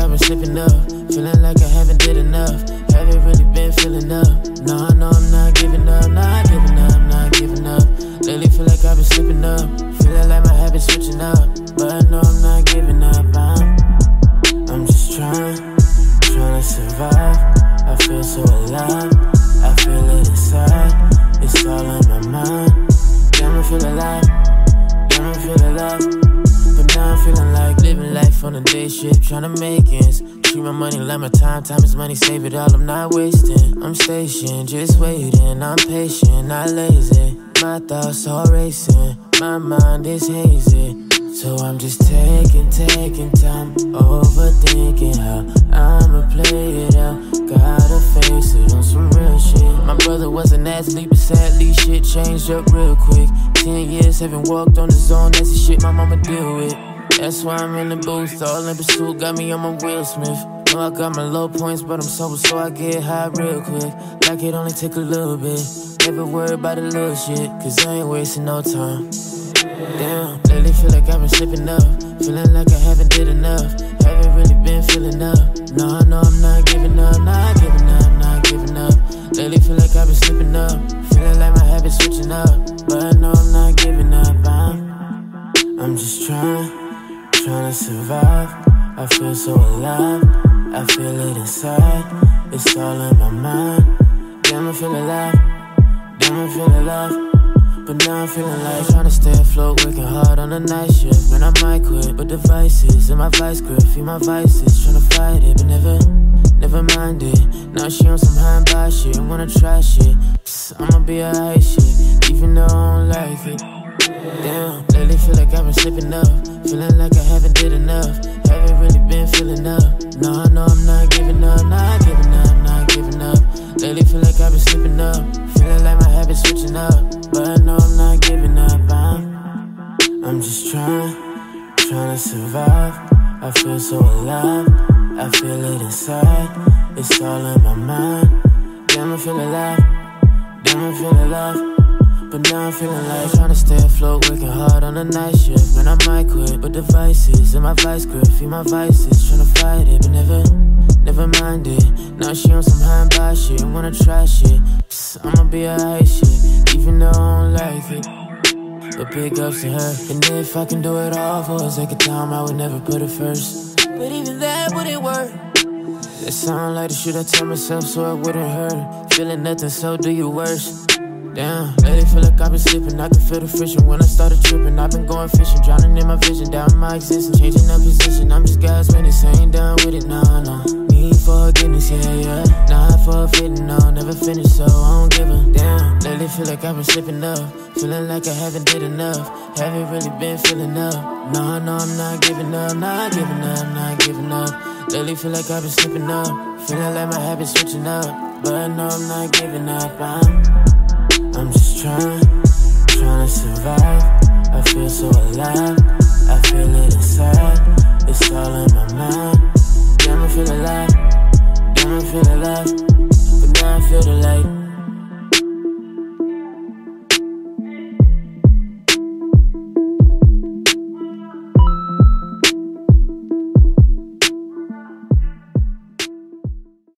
I've been slipping up. Feeling like I haven't did enough. Haven't really been feeling up. No, I know I'm not giving up. Not giving up, not giving up. Lately feel like I've been slipping up. Feeling like my habits switching up. But I know I'm not giving up. I'm, I'm just trying, trying to survive. I feel so alive. I feel it inside. It's all in my mind. On a day shift, trying to make ends. Treat my money like my time, time is money, save it all, I'm not wasting. I'm stationed, just waiting, I'm patient, not lazy. My thoughts all racing, my mind is hazy. So I'm just taking, taking time, overthinking how I'ma play it out. Gotta face it on some real shit. My brother was an athlete, but sadly shit changed up real quick. Ten years haven't walked on the zone, that's the shit my mama deal with. That's why I'm in the booth, all in pursuit, got me on my Will Smith. Know I got my low points, but I'm sober, so I get high real quick. Like it only take a little bit. Never worry about the little shit, cause I ain't wasting no time. Damn, lately feel like I've been slipping up. Feeling like I haven't did enough. Haven't really been feeling up. No, I know I'm not giving up, not giving up, not giving up. Lately feel like I've been slipping up. Feeling like my habits switching up. But I know I'm not giving up. I'm, I'm just trying, trying to survive. I feel so alive. I feel it inside. It's all in my mind. Damn, I feel alive. Damn, I feel alive. But now I'm feeling like trying to stay afloat, working hard on the night shift. Man, I might quit, but devices in my vice grip, feed my vices, trying to fight it, but never, never mind it. Now she on some high and by shit, and wanna try shit. Psst, I'ma be alright shit, even though I don't like it. Damn, lately feel like I've been slipping up, feeling like I haven't did enough, haven't really been feeling up. No, I know I'm not giving up, not giving up, not giving up. Lately feel like I've been slipping up, feeling like my habits switching up. But I know I'm not giving up. I'm, I'm just trying, trying to survive. I feel so alive. I feel it inside. It's all in my mind. Damn, I feel alive. Damn, I feel alive. But now I'm feeling like trying to stay afloat, working hard on the night shift. Man, I might quit, but the devices in my vice grip, feed my vices, trying to fight it, but never, never mind it. Now she on some high and by shit, wanna try shit. Psst, I'ma be alright shit, even though I don't like it. But big ups to her, and if I can do it all for a second time, I would never put it first. But even that wouldn't work. That sound like the shit I tell myself so it wouldn't hurt. Feeling nothing, so do you worse. Damn, lately feel like I've been sleeping. I can feel the friction when I started tripping. I've been going fishing, drowning in my vision, down my existence, changing up position. I'm just God's witness, I ain't done with it, no, no. Need forgiveness, yeah, yeah. Not for fitting, no, never finished, so I don't give a damn. Lately feel like I've been slipping up, feeling like I haven't did enough. Haven't really been feeling up. No, I know I'm not giving up, not giving up, not giving up. Lately feel like I've been slipping up, feeling like my habits switching up. But know I'm not giving up. I'm trying, trying to survive. I feel so alive, I feel it inside. It's all in my mind. Damn, I feel alive, damn, I feel alive. But now I feel the light.